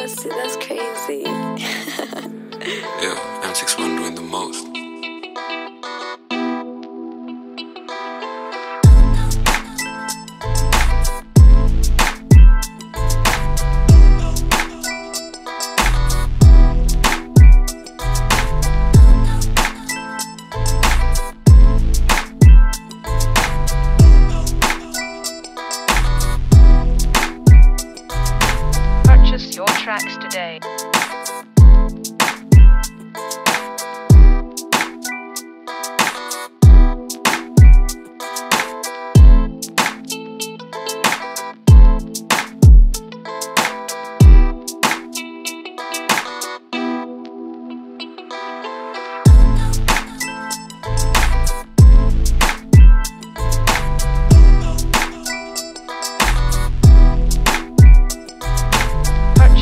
pussy, that's crazy. Yeah, tracks today.